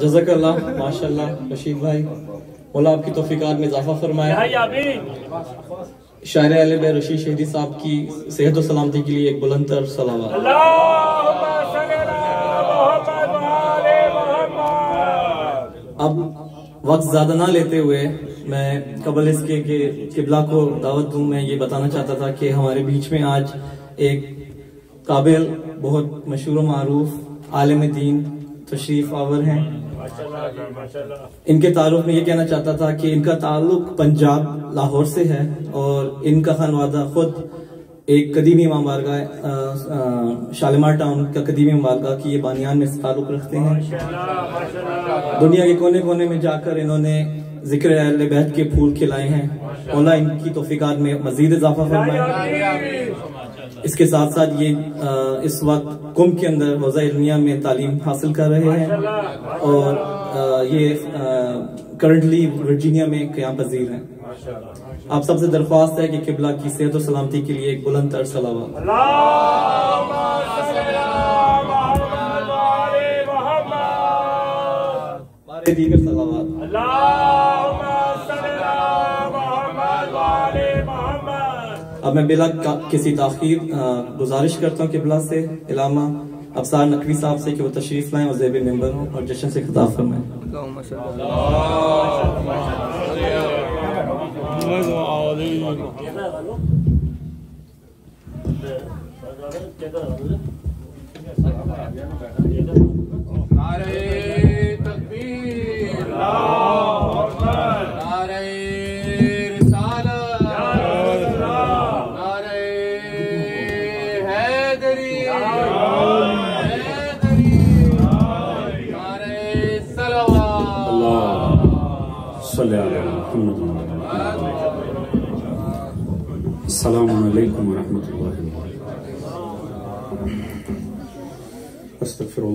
جزاک اللہ ماشاء اللہ رشید بھائی مولا آپ کی توفیقات میں اضافہ فرمائے۔ شاعر اہل بے رشید شہیدی صاحب کی صحت و سلامتی کے لیے ایک بلند تر صلوات۔ اب وقت زیادہ نہ لیتے ہوئے میں قبل اس کے کہ قبلہ کو دعوت دوں میں یہ بتانا چاہتا تھا کہ ہمارے بیچ میں آج ایک قابل بہت مشہور و معروف عالم دین تشریف آور ہیں۔ ان کے تعلق میں یہ کہنا چاہتا تھا کہ ان کا تعلق پنجاب، لاہور سے ہے اور ان کا خانوادہ خود ایک قدیمی امام بارگاہ شالمار ٹاؤن کا قدیمی امام بارگاہ کی یہ بانیان میں تعلق رکھتے ہیں۔ دنیا کے کونے کونے میں جا کر انہوں نے ذکر اہل بیت کے پھول کھلائے ہیں مولا ان کی توفیقات میں مزید اضافہ فرمائے اس کے ساتھ ساتھ یہ اس وقت کم کے اندر وضع علمیہ میں تعلیم حاصل کر رہے ہیں اور یہ کرنٹلی ورجینیا میں قیام پذیر ہیں آپ سب سے درخواست ہے کہ قبلہ کی صحت و سلامتی کے لیے ایک بلند تر صلوات دیگر صلوات اب میں بلا کسی تاخیر گزارش کرتا ہوں قبلہ سے علامہ افسار نقوی صاحب سے کہ وہ تشریف لائیں اور زیب ممبر ہوں اور جشن سے خطاب فرمائیں۔ نعرہ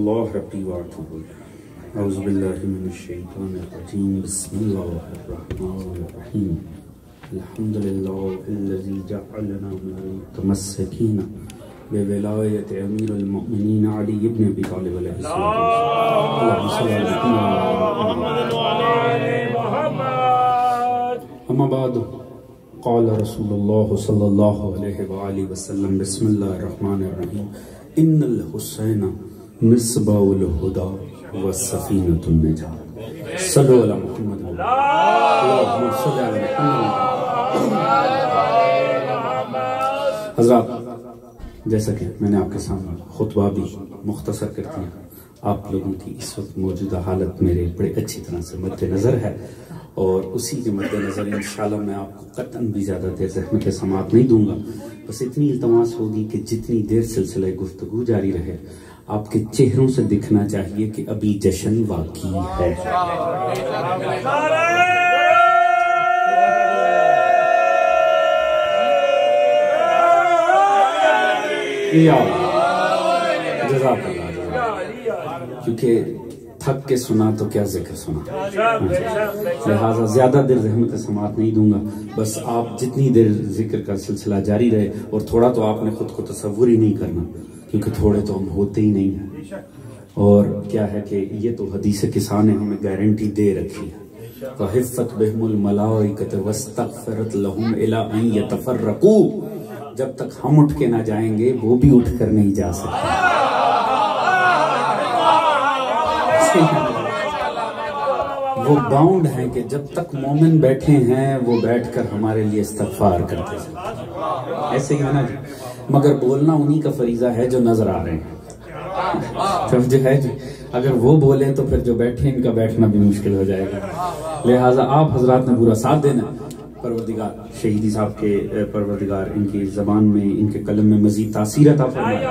الله حقي وأتوب أعوذ بالله من الشيطان الرجيم بسم الله الرحمن الرحيم الحمد لله الذي جعلنا من المتمسكين بولاية أمير المؤمنين علي بن أبي طالب عليه الصلاة والسلام محمد وعلى محمد. أما بعد قال رسول الله صلى الله عليه وآله وسلم بسم الله الرحمن الرحيم إن الحسين مصباح الہدا والسفینة النجات صلو علی محمد اللہم صلی علی محمد۔ حضرات، جیسا کہ میں نے آپ کے سامنے خطبہ بھی مختصر کر دیا، آپ لوگوں کی اس وقت موجودہ حالت میرے بڑے اچھی طرح سے مد نظر ہے اور اسی کے مد نظر انشاءاللہ میں آپ کو قطعاً بھی زیادہ دیر زحمت سماعت نہیں دوں گا۔ بس اتنی التماس ہوگی کہ جتنی دیر سلسلہ گفتگو جاری رہے آپ کے چہروں سے دکھنا چاہیے کہ ابھی جشن واقعی ہے۔ جزاک اللہ کیونکہ تھک کے سنا تو کیا ذکر سنا؟ لہٰذا زیادہ دیر زحمت سماعت نہیں دوں گا۔ بس آپ جتنی دیر ذکر کا سلسلہ جاری رہے اور تھوڑا تو آپ نے خود کو تصور ہی نہیں کرنا۔ کیونکہ تھوڑے تو ہم ہوتے ہی نہیں ہیں۔ اور کیا ہے کہ یہ تو حدیث کسان نے ہمیں گارنٹی دے رکھی ہے۔ فَحِفَّتْ بِهْمُ الْمَلَائِكَةِ وَاسْتَغْفِرَتْ لَهُمْ إِلَىٰ أَن يَتَفَرَّقُوا۔ جب تک ہم اٹھ کے نہ جائیں گے، وہ بھی اٹھ کر نہیں جا سکتے۔ وہ باؤنڈ ہیں کہ جب تک مومن بیٹھے ہیں، وہ بیٹھ کر ہمارے لیے استغفار کرتے ہیں۔ ایسے ہی ہے نا جی؟ مگر بولنا انہی کا فریضہ ہے جو نظر آ رہے ہیں۔ جو ہے جی؟ اگر وہ بولیں تو پھر جو بیٹھے ان کا بیٹھنا بھی مشکل ہو جائے گا۔ لہٰذا آپ حضرات نے پورا ساتھ دینا۔ پروردگار، شہیدی صاحب کے پروردگار، ان کی زبان میں، ان کے قلم میں مزید تاثیر عطا فرمائے۔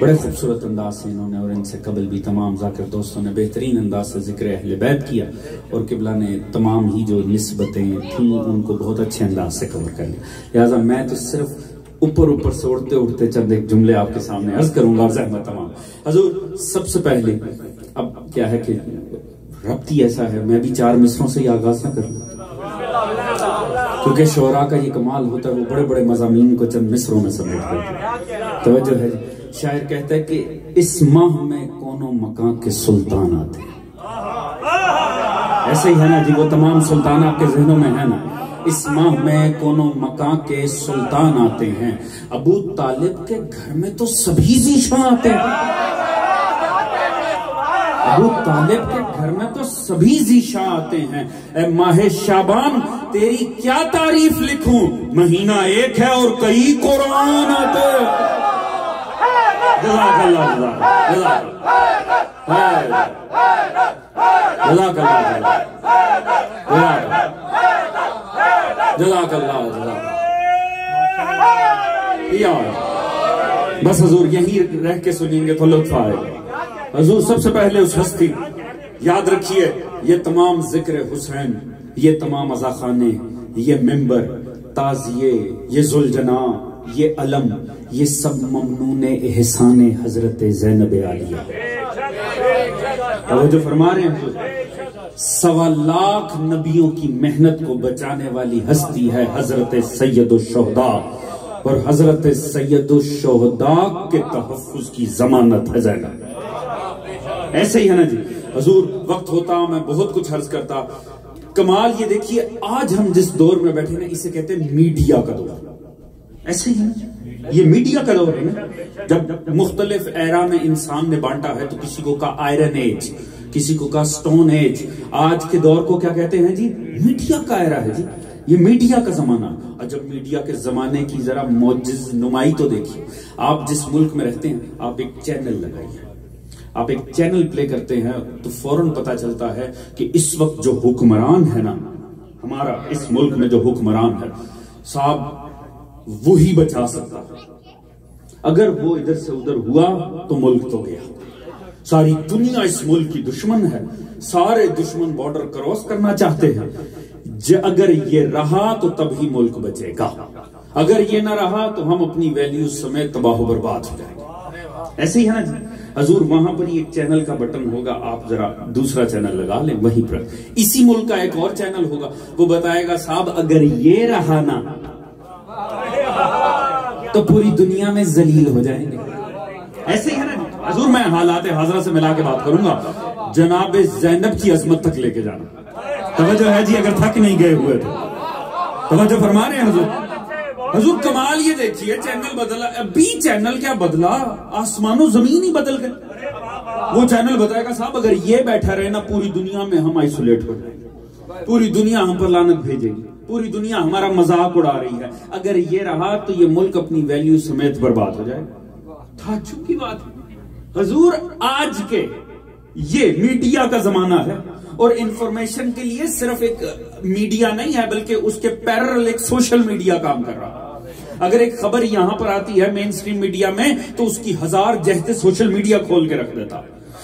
بڑے خوبصورت انداز سے انہوں نے اور ان سے قبل بھی تمام ذاکر دوستوں نے بہترین انداز سے ذکر اہل بیت کیا اور قبلہ نے تمام ہی جو نسبتیں تھیں ان کو بہت اچھے انداز سے کور کر لیا۔ لہٰذا میں تو صرف اوپر اوپر سے اڑتے اڑتے چند ایک جملے آپ کے سامنے عرض کروں گا زحمت تمام۔ حضور، سب سے پہلے، اب کیا ہے کہ ربطی ایسا ہے، میں بھی چار مصروں سے ہی آغاز نہ کروں کیونکہ شعراء کا یہ کمال ہوتا ہے، وہ بڑے بڑے مضامین کو چند مصروں میں سمیٹ کرتے توجہ ہے، شاعر کہتا ہے کہ اس ماہ میں کونوں مکان کے سلطان آتے ہیں۔ ایسے ہی ہے نا جی وہ تمام سلطان آپ کے ذہنوں میں ہے نا۔ اس ماہ میں کونوں مکان کے سلطان آتے ہیں۔ ابو طالب کے گھر میں تو سبھی زیشاں آتے ہیں۔ ابو طالب کے گھر میں تو سبھی زیشاں آتے ہیں۔ اے ماہ شابان تیری کیا تعریف لکھوں؟ مہینہ ایک ہے اور کئی قرآن آتے ہیں۔ جزاک اللہ، جزاک جزاک جزاک اللہ جزاک اللہ جزاک بس حضور یہی رہ کے سنیں گے تو لطف آئے۔ گا حضور سب سے پہلے اس ہستی، یاد رکھیے، یہ تمام ذکر حسین، یہ تمام ازاخانے یہ ممبر تازیے یہ زلجنا یہ علم یہ سب ممنون احسان حضرت زینب عالیہ۔ توجہ فرما رہے ہیں سوا لاکھ نبیوں کی محنت کو بچانے والی ہستی ہے حضرت سید الشہداء، اور حضرت سید الشہداء کے تحفظ کی ضمانت ہے زینب۔ ایسے ہی ہے نا جی؟ حضور، وقت ہوتا، میں بہت کچھ عرض کرتا۔ کمال، یہ دیکھیے، آج ہم جس دور میں بیٹھے نا اسے کہتے ہیں میڈیا کا دور۔ ایسے ہی ہے نا جی؟ یہ میڈیا کا دور ہے نا۔ جب مختلف ایرا میں انسان نے بانٹا ہے تو کسی کو کا آئرن ایج کسی کو کا سٹون ایج آج کے دور کو کیا کہتے ہیں جی؟ میڈیا کا ایرا ہے جی۔ یہ میڈیا کا زمانہ۔ اور جب میڈیا کے زمانے کی ذرا موجز نمائی تو دیکھیے۔ آپ جس ملک میں رہتے ہیں، آپ ایک چینل لگائیے۔ آپ ایک چینل پلے کرتے ہیں تو فوراً پتا چلتا ہے کہ اس وقت جو حکمران ہے نا، ہمارا اس ملک میں جو حکمران ہے، صاحب وہی بچا سکتا۔ ہے اگر وہ ادھر سے ادھر ہوا تو ملک تو گیا۔ ساری دنیا اس ملک کی دشمن ہے۔ سارے دشمن بارڈر کراس کرنا چاہتے ہیں۔ اگر یہ رہا تو تب ہی ملک بچے گا۔ اگر یہ نہ رہا تو ہم اپنی ویلیو سمیت تباہ و برباد ہو جائیں گے۔ ایسے ہی ہے نا جی۔ حضور وہاں پر ایک چینل کا بٹن ہوگا۔ آپ ذرا دوسرا چینل لگا لیں۔ وہیں پر۔ اسی ملک کا ایک اور چینل ہوگا۔ وہ بتائے گا، صاحب، اگر یہ رہا نا تو پوری دنیا میں ذلیل ہو جائیں گے۔ ایسے ہی ہے نا جی۔ حضور میں حالات حاضرہ سے ملا کے بات کروں گا جناب زینب کی عظمت تک لے کے جانا۔ توجہ ہے جی اگر تھک نہیں گئے ہوئے تو۔ توجہ فرما رہے ہیں حضور۔ حضور، کمال یہ دیکھیے، چینل بدلا۔ ابھی چینل کیا بدلا؟ آسمان و زمین ہی بدل گئے۔ وہ چینل بتائے گا، صاحب، اگر یہ بیٹھا رہے نا، پوری دنیا میں ہم آئسولیٹ ہو جائیں گے۔ پوری دنیا ہم پر لانت بھیجے گی۔ پوری دنیا ہمارا مذاق اڑا رہی ہے۔ اگر یہ رہا تو یہ ملک اپنی ویلیو سمیت برباد ہو جائے۔ تھا چکی بات حضور آج کے یہ میڈیا کا زمانہ ہے۔ اور انفارمیشن کے لیے صرف ایک میڈیا نہیں ہے، بلکہ اس کے پیرل ایک سوشل میڈیا کام کر رہا اگر ایک خبر یہاں پر آتی ہے مین سٹریم میڈیا میں، تو اس کی ہزار جہتے سوشل میڈیا کھول کے رکھ دیتا۔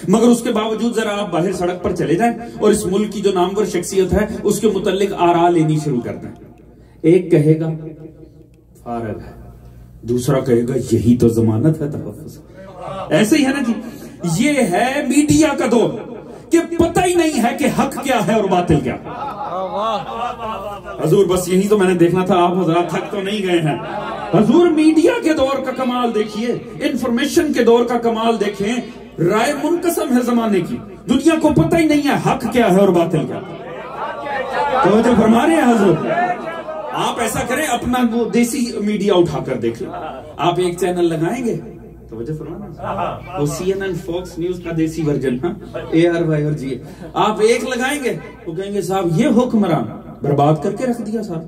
مگر اس کے باوجود ذرا آپ باہر سڑک پر چلے جائیں اور اس ملک کی جو نامور شخصیت ہے، اس کے متعلق آرا لینی شروع کر دیں۔ ایک کہے گا، فارغ ہے۔ دوسرا کہے گا، یہی تو ضمانت ہے تحفظ۔ ایسے ہی ہے نا جی یہ ہے میڈیا کا دور کہ پتہ ہی نہیں ہے کہ حق کیا ہے اور باطل کیا۔ حضور، بس یہی تو میں نے دیکھنا تھا، آپ حضرات تھک تو نہیں گئے ہیں۔ حضور، میڈیا کے دور کا کمال دیکھیے، انفارمیشن کے دور کا کمال دیکھیں۔ رائے منقسم ہے زمانے کی۔ دنیا کو پتہ ہی نہیں ہے حق کیا ہے اور باطل کیا۔ توجہ فرما رہے ہیں حضور آپ ایسا کریں، اپنا وہ دیسی میڈیا اٹھا کر دیکھ لیں۔ آپ ایک چینل لگائیں گے؟ توجہ فرمانا وہ C N N Fox News کا دیسی ورجن ہاں؟ اے آر وائی اور جی آپ ایک لگائیں گے؟ وہ کہیں گے، صاحب، یہ حکمران برباد کر کے رکھ دیا، صاحب۔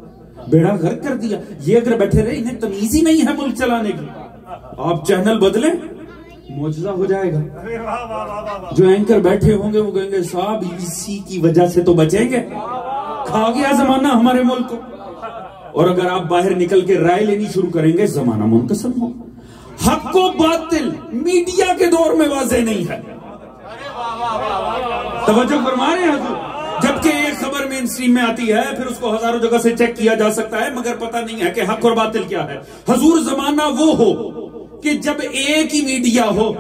بیڑا غرق کر دیا۔ یہ اگر بیٹھے رہے، انہیں تمیز ہی نہیں ہے ملک چلانے کی۔ آپ چینل بدلیں۔ موجزہ ہو جائے گا۔ جو اینکر بیٹھے ہوں گے وہ کہیں گے صاحب اسی کی وجہ سے تو بچیں گے۔ کھا گیا زمانہ ہمارے ملک کو۔ اور اگر آپ باہر نکل کے رائے لینی شروع کریں گے زمانہ منقسم ہو۔ حق و باطل میڈیا کے دور میں واضح نہیں ہے۔ توجہ فرما رہے ہیں حضور۔ جبکہ ایک خبر مین سٹریم میں آتی ہے پھر اس کو ہزاروں جگہ سے چیک کیا جا سکتا ہے مگر پتہ نہیں ہے کہ حق اور باطل کیا ہے۔ حضور زمانہ وہ ہو کہ جب ایک ہی میڈیا ہو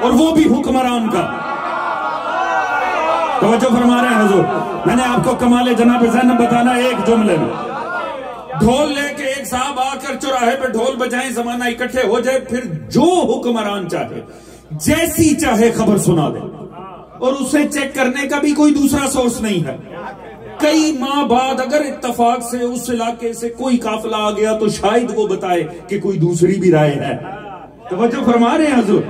اور وہ بھی حکمران کا۔ توجہ فرما رہے ہیں حضور۔ میں نے آپ کو کمال جناب زینب بتانا ایک جملے میں۔ ڈھول لے کے ایک صاحب آ کر چوراہے پہ ڈھول بجائیں، زمانہ اکٹھے ہو جائے، پھر جو حکمران چاہے، جیسی چاہے خبر سنا دے۔ اور اسے چیک کرنے کا بھی کوئی دوسرا سورس نہیں ہے۔ کئی ماہ بعد اگر اتفاق سے اس علاقے سے کوئی قافلہ آ گیا تو شاید وہ بتائے کہ کوئی دوسری بھی رائے ہے۔ توجہ فرما رہے ہیں حضور؟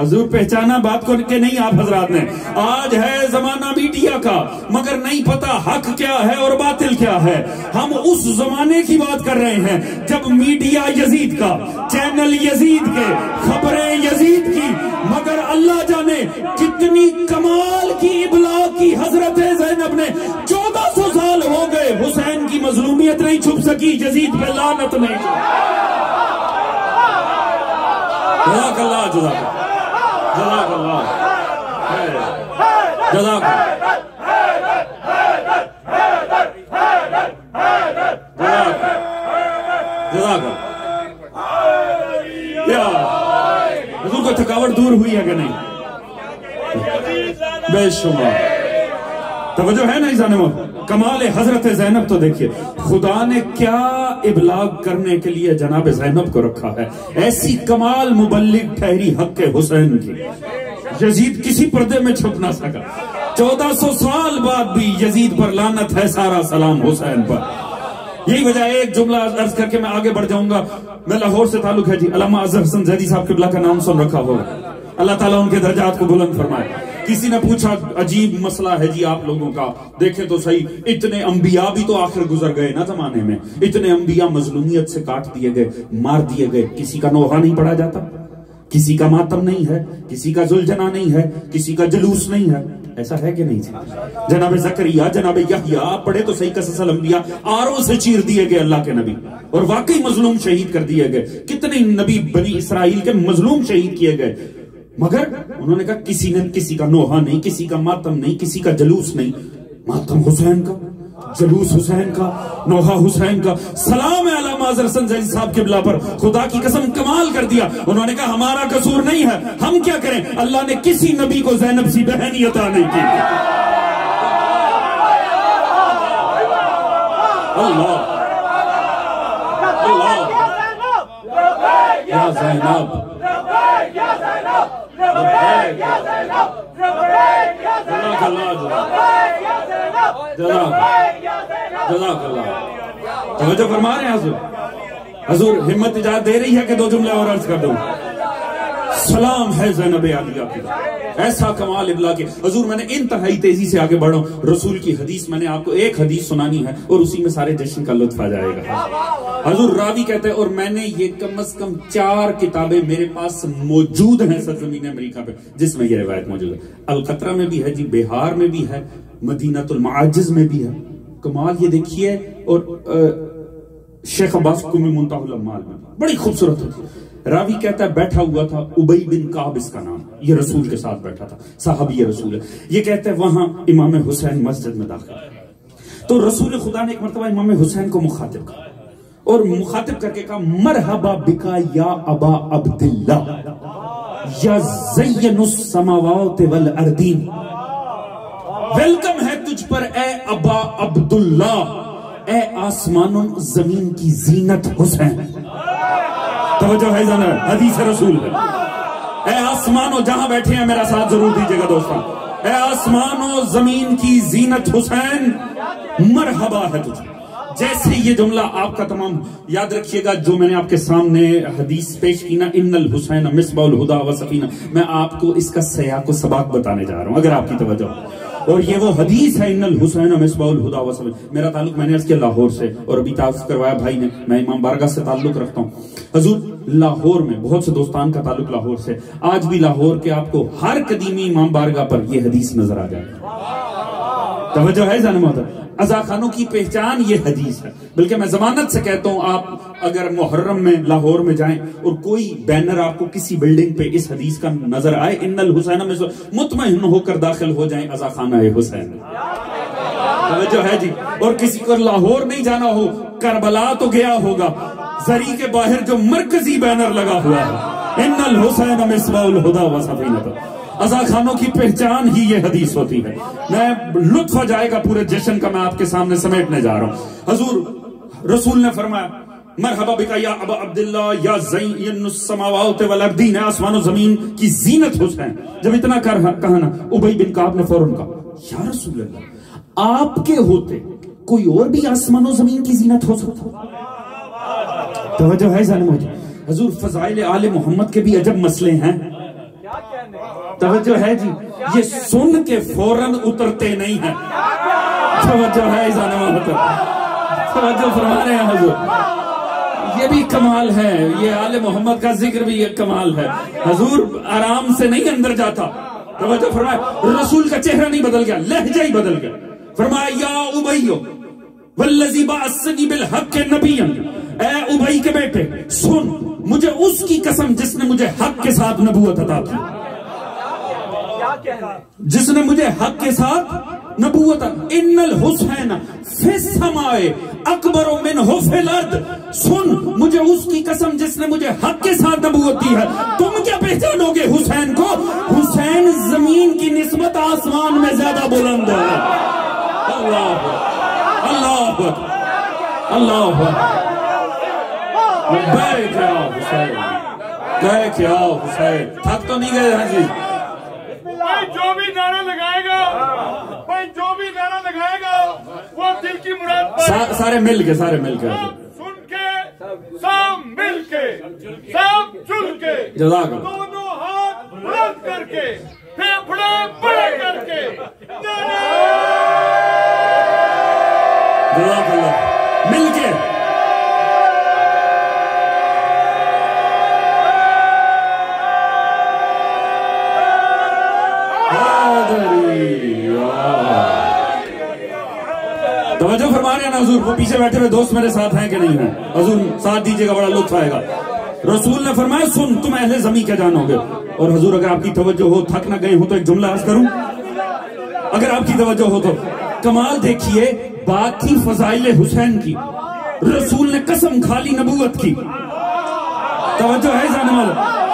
حضور پہچانا بات کو کہ نہیں آپ حضرات نے؟ آج ہے زمانہ میڈیا کا، مگر نہیں پتا حق کیا ہے اور باطل کیا ہے۔ ہم اس زمانے کی بات کر رہے ہیں، جب میڈیا یزید کا، چینل یزید کے، خبریں یزید کی۔ مگر اللہ جانے کتنی کمال کی ابلاغ کی حضرت زینب نے۔ چودہ سو سال ہو گئے، حسین کی مظلومیت نہیں چھپ سکی، یزید پہ لعنت نہیں۔ جزاک اللہ جزاک اللہ۔ جزاک اللہ۔ جزاک حضور کو تھکاوٹ دور ہوئی ہے کہ نہیں؟ بے شمار۔ توجہ ہے نا ایزانمہ کمال حضرت زینب تو دیکھئے خدا نے کیا ابلاغ کرنے کے لیے جناب زینب کو رکھا ہے؟ ایسی کمال مبلغ ٹھہری حق حسین کی۔ یزید کسی پردے میں چھپ نہ سکا۔ چودہ سو سال بعد بھی یزید پر لانت ہے سارا سلام حسین پر۔ یہی وجہ ایک جملہ عرض کر کے میں آگے بڑھ جاؤں گا۔ میں لاہور سے تعلق ہے جی علامہ اظہر حسن زیدی صاحب قبلہ کا نام سن رکھا ہوگا اللہ تعالیٰ ان کے درجات کو بلند فرمائے۔ کسی نے پوچھا، عجیب مسئلہ ہے جی آپ لوگوں کا۔ دیکھیں تو صحیح، اتنے انبیاء بھی تو آخر گزر گئے نا زمانے میں۔ اتنے انبیاء مظلومیت سے کاٹ دیے گئے، مار دیے گئے۔ کسی کا نوحہ نہیں پڑا جاتا، کسی کا ماتم نہیں ہے، کسی کا زلجنا نہیں ہے، کسی کا جلوس نہیں ہے۔ ایسا ہے کہ نہیں؟ جناب زکریہ جناب یحییٰ پڑھے تو صحیح، قصص الانبیاء آروں سے چیر دیے گئے اللہ کے نبی۔ اور واقعی مظلوم شہید کر دیے گئے۔ کتنے نبی بنی اسرائیل کے مظلوم شہید کیے گئے۔ مگر انہوں نے کہا کسی نے کسی کا نوحہ نہیں، کسی کا ماتم نہیں، کسی کا جلوس نہیں۔ ماتم حسین کا، جلوس حسین کا، نوحہ حسین کا۔ سلام ہے علامہ حضر صاحب کے بلا پر۔ خدا کی قسم کمال کر دیا۔ انہوں نے کہا ہمارا قصور نہیں ہے، ہم کیا کریں؟ اللہ نے کسی نبی کو زینب سی بہنی عطا نہیں کی۔ اللہ۔ اللہ۔ یا زینب۔ جزاک اللہ توجہ فرما رہے ہیں حضور حضور ہمت اجازت دے رہی ہے کہ دو جملے اور عرض کر دوں سلام ہے زینب عالیہ کی۔ ایسا کمال ابلا کے۔ حضور میں نے انتہائی تیزی سے آگے بڑھوں۔ رسول کی حدیث میں نے آپ کو ایک حدیث سنانی ہے اور اسی میں سارے جشن کا لطف آ جائے گا۔ حضور راوی کہتے ہیں، اور میں نے یہ کم از کم چار کتابیں میرے پاس موجود ہیں سرزمین امریکہ پہ، جس میں یہ روایت موجود ہے۔ القطرہ میں بھی ہے جی بہار میں بھی ہے مدینہ المعاجز میں بھی ہے۔ کمال یہ دیکھیے، اور شیخ عباس قمی منتاہ الامال میں بڑی خوبصورت ہوتی ہے۔ راوی کہتا ہے بیٹھا ہوا تھا، ابئی بن کعب اس کا نام، یہ رسول کے ساتھ بیٹھا تھا، صحابی رسول ہے۔ یہ کہتا ہے وہاں امام حسین مسجد میں داخل تو رسول خدا نے ایک مرتبہ امام حسین کو مخاطب کہا اور مخاطب کر کے کہا، مرحبا بکا یا ابا عبداللہ، یا زین السماوات والاردین ویلکم ہے تجھ پر اے ابا عبداللہ، اے آسمان زمین کی زینت حسین۔ توجہ ہے زنر حدیث رسول۔ ہے اے آسمان و جہاں بیٹھے ہیں، میرا ساتھ ضرور دیجیے گا دوستان اے آسمان و زمین کی زینت حسین، مرحبا ہے تجھے۔ جیسے یہ جملہ آپ کا تمام یاد رکھیے گا، جو میں نے آپ کے سامنے حدیث پیش کی نا، ان الحسین مصباح الہدا و سفینہ میں آپ کو اس کا سیاق و سباق بتانے جا رہا ہوں، اگر آپ کی توجہ۔ اور یہ وہ حدیث ہے ان الحسین مصباح الہدا وسلم میرا تعلق میں نے عرض کیا لاہور سے اور ابھی تعارف کروایا بھائی نے، میں امام بارگاہ سے تعلق رکھتا ہوں۔ حضور، لاہور میں بہت سے دوستان کا تعلق لاہور سے۔ آج بھی لاہور کے آپ کو ہر قدیمی امام بارگاہ پر یہ حدیث نظر آ جائے۔ توجہ ہے زن محترم؟ ازا خانوں کی پہچان یہ حدیث ہے۔ بلکہ میں زمانت سے کہتا ہوں، آپ اگر محرم میں لاہور میں جائیں اور کوئی بینر آپ کو کسی بلڈنگ پہ اس حدیث کا نظر آئے، ان الحسین میں مطمئن ہو کر داخل ہو جائیں ازا خانہ حسین۔ توجہ ہے جی۔ اور کسی کو لاہور نہیں جانا ہو، کربلا تو گیا ہوگا۔ زری کے باہر جو مرکزی بینر لگا ہوا ہے۔ ان الحسین مصباح الہدا و سفینہ ازا خانوں کی پہچان ہی یہ حدیث ہوتی ہے۔ میں لطف آ جائے گا پورے جشن کا میں آپ کے سامنے سمیٹنے جا رہا ہوں۔ حضور، رسول نے فرمایا، مرحبا بکا یا ابا عبداللہ، یا زین السماوات والارضین آسمان و زمین کی زینت حسین۔ جب اتنا کہا نا ابئی بن کعب نے فوراً کہا، یا رسول اللہ، آپ کے ہوتے کوئی اور بھی آسمان و زمین کی زینت ہو سکتا؟ توجہ ہے ظالم ہوجی حضور، فضائل آل محمد کے بھی عجب مسئلے ہیں۔ توجہ ہے جی یہ سن کے فوراً اترتے نہیں ہیں۔ توجہ ہے ظالم ہوجی توجہ فرما رہے ہیں حضور۔ یہ بھی کمال ہے، یہ آل محمد کا ذکر بھی ایک کمال ہے۔ حضور آرام سے نہیں اندر جاتا۔ توجہ فرمایا رسول کا چہرہ نہیں بدل گیا، لہجہ ہی بدل گیا۔ فرمایا یا ابیو، والذی باسنی بالحق نبی اے ابئی کے بیٹے، سن، مجھے اس کی قسم جس نے مجھے حق کے ساتھ نبوت عطا کی۔ جس نے مجھے حق کے ساتھ نبوت ان الحسین فی السمائے اکبر من ہو الارض، سن، مجھے اس کی قسم جس نے مجھے حق کے ساتھ نبوت دی ہے۔ تم کیا پہچانو گے حسین کو؟ حسین زمین کی نسبت آسمان میں زیادہ بلند ہے۔ اللہ اللہ اللہ بے کیا حسین؟ بے کیا حسین؟ تھک تو نہیں گئے ہیں جی؟ جو بھی نعرہ لگائے گا بھائی جو بھی نعرہ لگائے گا وہ دل کی مراد سارے مل کے سارے مل کے۔ سن کے سب مل کے سب چل کے۔ دونوں ہاتھ بلند کر کے پھیپڑے بڑے کر کے۔ جزاک اللہ۔ توجہ فرما رہے ہیں نا حضور، وہ پیچھے بیٹھے ہوئے دوست میرے ساتھ ہیں کہ نہیں ہیں؟ حضور، ساتھ دیجیے گا، بڑا لطف آئے گا۔ رسول نے فرمایا، سن، تم اہل زمین کیا جانو گے؟ اور حضور، اگر آپ کی توجہ ہو، تھک نہ گئے ہو، تو ایک جملہ عرض کروں۔ اگر آپ کی توجہ ہو، تو کمال دیکھیے بات تھی فضائل حسین کی۔ رسول نے قسم کھالی نبوت کی۔ توجہ ہے جانے والا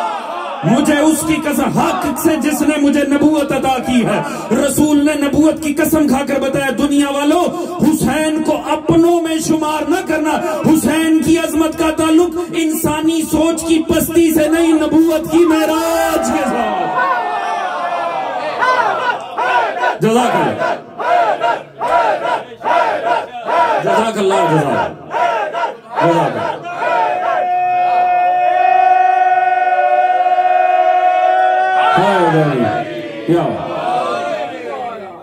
مجھے اس کی قسم، حق سے جس نے مجھے نبوت عطا کی ہے، رسول نے نبوت کی قسم کھا کر بتایا، دنیا والوں حسین کو اپنوں میں شمار نہ کرنا۔ حسین کی عظمت کا تعلق انسانی سوچ کی پستی سے نہیں، نبوت کی معراج کے ساتھ۔ جزاک اللہ جزاک اللہ جزاک جزاک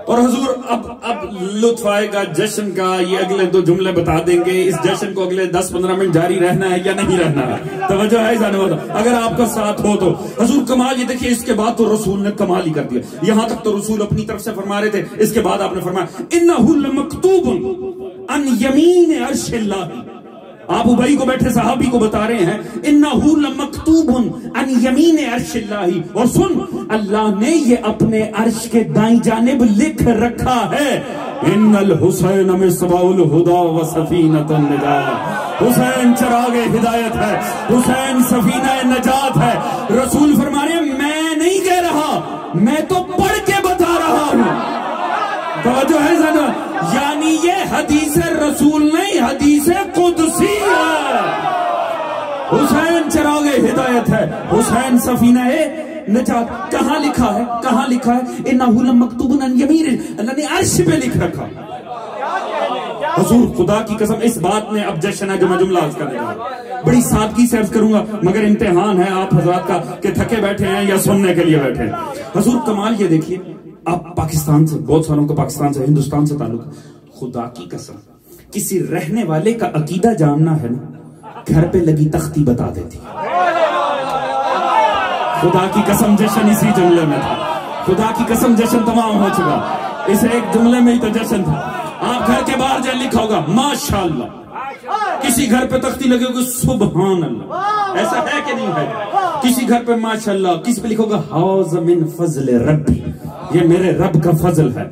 اور حضور، اب اب لطف آئے گا جشن کا، یہ اگلے دو جملے بتا دیں گے۔ اس جشن کو اگلے دس پندرہ منٹ جاری رہنا ہے یا نہیں رہنا ہے؟ توجہ ہے جانے والا اگر آپ کا ساتھ ہو تو۔ حضور، کمال، یہ دیکھیے، اس کے بعد تو رسول نے کمال ہی کر دیا۔ یہاں تک تو رسول اپنی طرف سے فرما رہے تھے۔ اس کے بعد آپ نے فرمایا، انہو لمکتوب ان یمین عرش اللہ. آپ ابئی کو بیٹھے صحابی کو بتا رہے ہیں، انہو لمکتوب ان یمین عرش اللہ۔ اور سن، اللہ نے یہ اپنے عرش کے دائیں جانب لکھ رکھا ہے۔ ان الحسین مصباح الہدا و سفینت النجات حسین چراغ ہدایت ہے، حسین سفینہ نجات ہے۔ رسول فرما رہے ہیں، میں نہیں کہہ رہا، میں تو پڑھ کے بتا رہا ہوں۔ توجہ ہے زنا یعنی یہ حدیث رسول نہیں قدسی ہے حسین چراغ ہدایت ہے۔ حسین سفینہ ہے نجات کہاں لکھا ہے؟ کہاں لکھا ہے؟ انہو لمکتوب ان یمین۔ اللہ نے عرش پہ لکھ رکھا۔ حضور، خدا کی قسم، اس بات میں اب جشن ہے جو میں جملہ عرض کرنے گا بڑی سادگی سے عرض کروں گا، مگر امتحان ہے آپ حضرات کا کہ تھکے بیٹھے ہیں یا سننے کے لیے بیٹھے ہیں۔ حضور، کمال یہ دیکھیے، آپ پاکستان سے، بہت ساروں کو پاکستان سے، ہندوستان سے تعلق۔ خدا کی قسم۔ کسی رہنے والے کا عقیدہ جاننا ہے نا، گھر پہ لگی تختی بتا دیتی۔ خدا کی قسم جشن اسی جملے میں تھا۔ خدا کی قسم جشن تمام ہو چکا۔ اس ایک جملے میں ہی تو جشن تھا۔ آپ گھر کے باہر جائے لکھا ہوگا، ماشاءاللہ۔ کسی گھر پہ تختی لگے ہوگی سبحان اللہ ایسا ہے کہ نہیں ہے؟ کسی گھر پہ ماشاءاللہ کسی پہ لکھا ہوگا حوض من فضل ربی۔ یہ میرے رب کا فضل ہے۔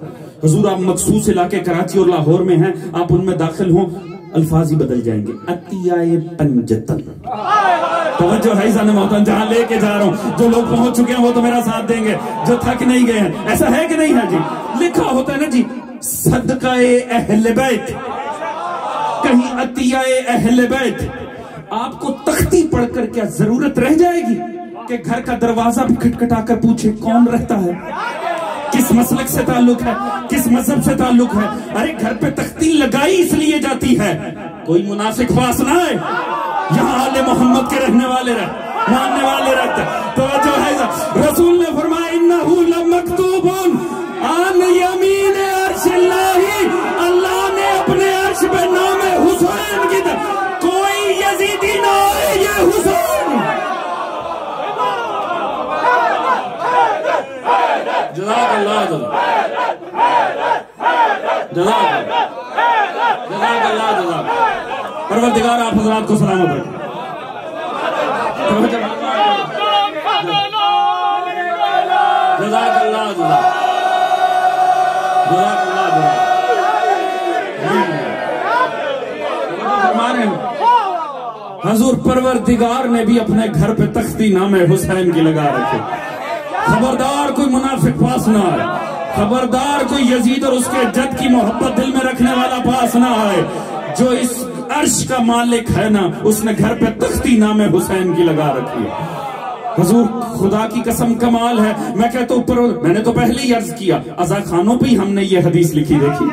حضور، آپ مخصوص علاقے کراچی اور لاہور میں ہیں، آپ ان میں داخل ہوں، الفاظ ہی بدل جائیں گے۔ عطیہ پنجتن۔ توجہ ہے زن محتن جہاں لے کے جا رہا ہوں۔ جو لوگ پہنچ چکے ہیں، وہ تو میرا ساتھ دیں گے۔ جو تھک نہیں گئے ہیں۔ ایسا ہے کہ نہیں ہے؟ جی۔ لکھا ہوتا ہے نا جی صدقہ اہل بیت۔ کہیں عطیہ اہل بیت۔ آپ کو تختی پڑھ کر کیا ضرورت رہ جائے گی؟ کہ گھر کا دروازہ بھی کھٹکھٹا کر پوچھے، کون رہتا ہے؟ کس مسلک سے تعلق ہے؟ کس مذہب سے تعلق ہے؟ ارے گھر پہ تختی لگائی اس لیے جاتی ہے۔ کوئی منافق پاس نہ آئے۔ یہاں آل محمد کے رہنے والے رہ، ماننے والے رہتے توجہ ہے۔ رسول نے فرمایا، انہو لمکتوبون۔ آن یمین عرش اللہ اللہ نے اپنے عرش پہ نام حسین کی در کوئی یزیدی نہ آئے یہ حسین جزاک اللہ جزاک جزاک جزاک اللہ جزاک پروردگار، آپ حضرات کو سلامت رکھیں جزاک اللہ جزاک۔ جزاک اللہ جزاک۔ حضور پروردگار نے بھی اپنے گھر پہ تختی نام حسین کی لگا رکھے خبردار کوئی منافق پاس نہ آئے۔ خبردار کوئی یزید اور اس کے جد کی محبت دل میں رکھنے والا پاس نہ آئے۔ جو اس عرش کا مالک ہے نا، اس نے گھر پہ تختی نام حسین کی لگا رکھی ہے۔ حضور، خدا کی قسم کمال ہے۔ میں کہتا ہوں، پر میں نے تو پہلے ہی عرض کیا ازا خانوں پہ ہی ہم نے یہ حدیث لکھی، دیکھی۔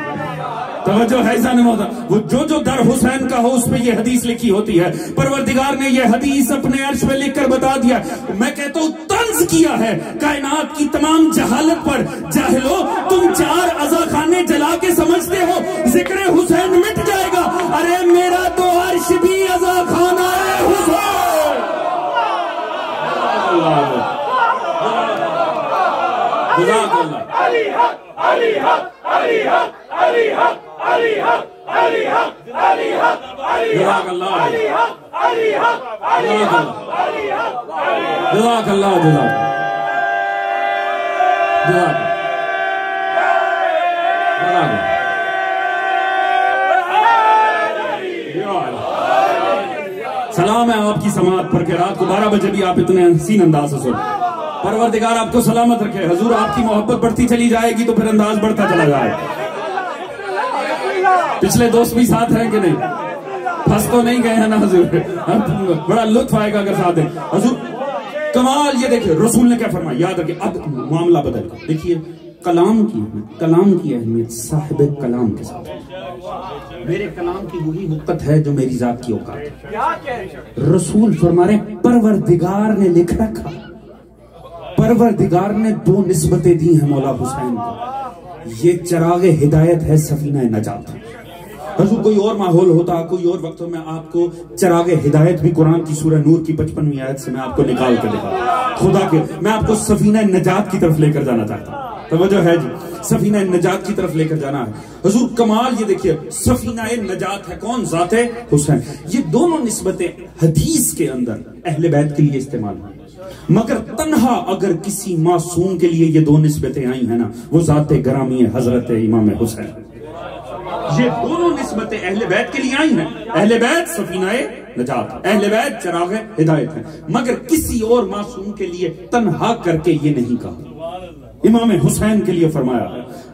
توجہ ہے مودا وہ جو جو در حسین کا ہو اس پہ یہ حدیث لکھی ہوتی ہے۔ پروردگار نے یہ حدیث اپنے عرش پہ لکھ کر بتا دیا۔ میں کہتا ہوں طنز کیا ہے؟ کائنات کی تمام جہالت پر۔ جاہلو تم چار ازا خانے جلا کے سمجھتے ہو۔ ذکر حسین مٹ جائے گا۔ ارے میرا تو عرش بھی ازا خانہ ہے حسین! جزاک اللہ جزاک جزاک اللہ جزاک جزاک جزاک سلام ہے آپ کی سماعت پر کہ رات کو بارہ بجے بھی آپ اتنے حسین انداز سے سن پروردگار آپ کو سلامت رکھے۔ حضور آپ کی محبت بڑھتی چلی جائے گی تو پھر انداز بڑھتا چلا جائے۔ پچھلے دوست بھی ساتھ ہیں کہ نہیں؟ پھنس تو نہیں گئے ہیں نا حضور۔ ہاں، بڑا لطف آئے گا اگر ساتھ دیں۔ حضور، کمال، یہ دیکھیں، رسول نے کیا فرمایا؟ یاد رکھیں، اب معاملہ بدل گیا۔ دیکھیے، کلام کی اہمیت، کلام کی اہمیت صاحب کلام کے ساتھ۔ میرے کلام کی وہی وقت ہے جو میری ذات کی اوقات ہے۔ رسول فرما رہے پروردگار نے لکھ رکھا۔ پروردگار نے دو نسبتیں دی ہیں مولا حسین کو۔ یہ چراغ ہدایت ہے سفینہ نجات۔ حضور، کوئی اور ماحول ہوتا، کوئی اور وقتوں میں آپ کو چراغ ہدایت بھی قرآن کی سورہ نور کی بچپنویں آیت سے میں آپ کو نکال کے دکھا خدا کے، میں آپ کو سفینہ نجات کی طرف لے کر جانا چاہتا ہوں۔ توجہ ہے جی سفینہ نجات کی طرف لے کر جانا ہے۔ حضور، کمال، یہ دیکھیے، سفینہ نجات ہے کون؟ ذات حسین۔ یہ دونوں نسبتیں حدیث کے اندر اہل بیت کے لیے استعمال ہیں۔ مگر تنہا اگر کسی معصوم کے لیے یہ دو نسبتیں آئی ہیں نا، وہ ذات گرامی حضرت امام حسین۔ یہ دونوں نسبتیں اہل بیت کے لیے آئی ہیں۔ اہل بیت سفینہ نجات، اہل بیت چراغ ہدایت ہے مگر کسی اور معصوم کے لیے تنہا کر کے یہ نہیں کہا۔ امام حسین کے لیے فرمایا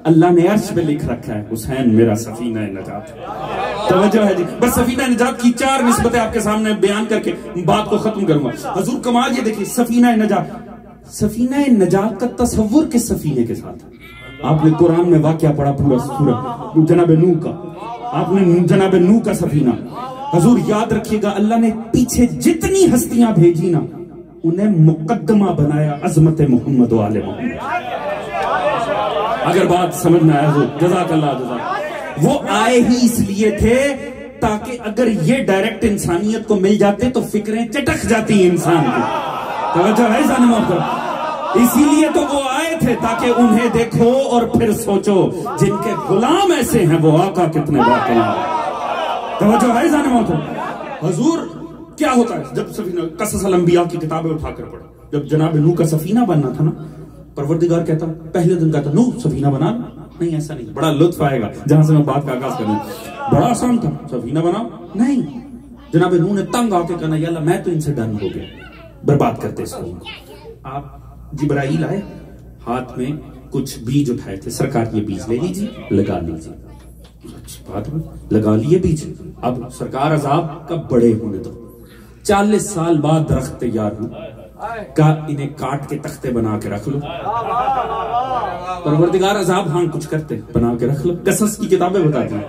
اللہ نے عرش پہ لکھ رکھا ہے، حسین میرا سفینہ نجات۔ توجہ ہے جی۔ بس سفینہ نجات کی چار نسبتیں آپ کے سامنے بیان کر کے بات کو ختم کروں گا۔ حضور کمال، یہ دیکھیں سفینہ نجات۔ سفینہ نجات کا تصور کس سفینے کے ساتھ؟ ہے آپ نے قرآن میں واقعہ پڑھا پورا سورہ جناب نو کا آپ نے جناب نو کا سفینہ حضور یاد رکھیے گا اللہ نے پیچھے جتنی ہستیاں بھیجی نا انہیں مقدمہ بنایا عظمت محمد و آل محمد اگر بات سمجھ میں آیا حضور جزاک اللہ جزاک وہ آئے ہی اس لیے تھے تاکہ اگر یہ ڈائریکٹ انسانیت کو مل جاتے تو فکریں چٹک جاتی انسان کی توجہ ہے زانی محترم اسی لیے تو وہ آئے تھے تاکہ انہیں دیکھو اور پھر سوچو جن کے غلام ایسے ہیں وہ آقا کتنے باقی ہیں۔ توجہ ہے زانی محترم حضور، کیا ہوتا ہے؟ جب سفینہ قصص الانبیاء کی کتابیں اٹھا کر پڑھا، جب جناب نو کا سفینہ بننا تھا نا، پروردگار کہتا، پہلے دن کہتا نو سفینہ بنا۔ نہیں، ایسا نہیں، بڑا لطف آئے گا۔ جہاں سے میں بات کا آغاز کروں بڑا آسان تھا، سفینہ بنا۔ نہیں، جناب نو نے تنگ آ کے کہنا یا اللہ، میں تو ان سے ڈن ہو گیا، برباد کرتے اس کو۔ آپ جبرائیل آئے۔ ہاتھ میں کچھ بیج اٹھائے تھے۔ سرکار یہ بیج لے لیجیے لگا لیجیے اچھی بات ہے۔ لگا لیے بیج۔ اب سرکار عذاب کا بڑے ہونے دو۔ چالیس سال بعد درخت تیار ہو۔ کا انہیں کاٹ کے تختے بنا کے رکھ لو۔ پروردگار عذاب ہاں کچھ کرتے بنا کے رکھ لو۔ قصص کی کتابیں بتاتی ہیں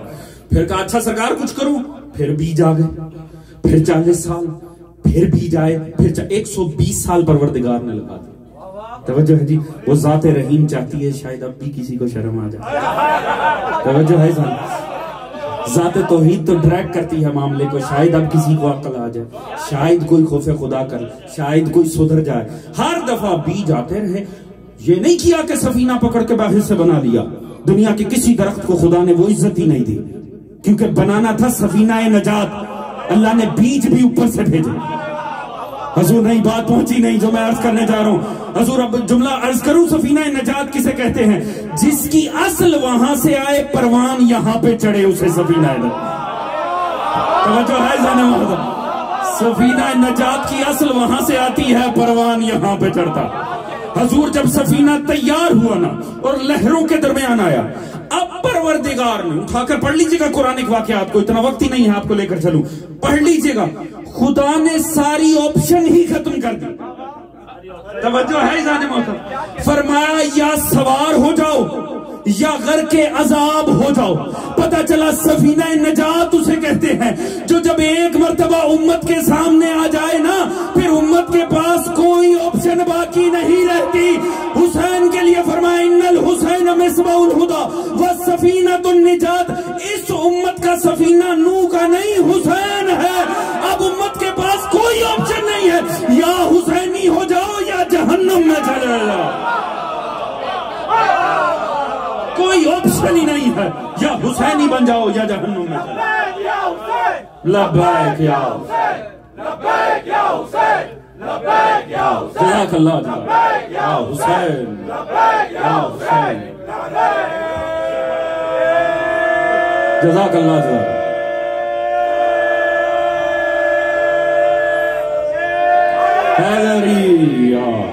پھر کہا اچھا سرکار، کچھ کروں پھر بیج آ گئے۔ پھر چالیس سال، پھر بیج آئے۔ پھر ایک سو بیس سال پروردگار نے لگا دیا توجہ ہے جی وہ ذات رحیم چاہتی ہے، شاید اب بھی کسی کو شرم آ جائے۔ توجہ ہے جان ذات توحید تو ڈریک کرتی ہے معاملے کو، شاید اب کسی کو عقل آ جائے۔ شاید کوئی خوف خدا کر، شاید کوئی سدھر جائے۔ ہر دفعہ بیج آتے رہے۔ یہ نہیں کیا کہ سفینہ پکڑ کے باہر سے بنا لیا۔ دنیا کے کسی درخت کو خدا نے وہ عزت ہی نہیں دی۔ کیونکہ بنانا تھا سفینہ نجات۔ اللہ نے بیج بھی اوپر سے بھیجے۔ حضور نہیں بات پہنچی نہیں جو میں عرض کرنے جا رہا ہوں۔ حضور اب جملہ عرض کروں، سفینہ نجات کسے کہتے ہیں؟ جس کی اصل وہاں سے آئے پروان یہاں پہ چڑھے اسے سفینہ نجات۔ توجہ ہے زانے محضر سفینہ نجات کی اصل وہاں سے آتی ہے، پروان یہاں پہ چڑھتا۔ حضور جب سفینہ تیار ہوا نا اور لہروں کے درمیان آیا، اب پروردگار نے اٹھا کر پڑھ لیجیے گا قرآن واقعات کو، اتنا وقت ہی نہیں ہے آپ کو لے کر چلوں۔ پڑھ لیجیے گا۔ خدا نے ساری آپشن ہی ختم کر دی۔ توجہ ہے زان محترم۔ فرمایا، یا سوار ہو جاؤ، یا غر کے عذاب ہو جاؤ۔ پتہ چلا سفینہ نجات اسے کہتے ہیں۔ جو جب ایک مرتبہ امت کے سامنے آ جائے نا، پھر امت کے پاس کوئی آپشن باقی نہیں رہتی۔ لیے فرمایا ان الحسین مصباح الہدا والسفینہ النجات. اس امت کا سفینہ نو کا نہیں، حسین ہے۔ اب امت کے پاس کوئی آپشن نہیں ہے۔ یا حسینی ہو جاؤ یا جہنم میں چلے جاؤ۔ کوئی آپشن ہی نہیں ہے۔ یا حسینی بن جاؤ یا جہنم میں چلے جاؤ۔ لبیک یا حسین۔ جزاک اللہ جزاک یا حسین یا حسین جزاک اللہ جزاک حیدری یا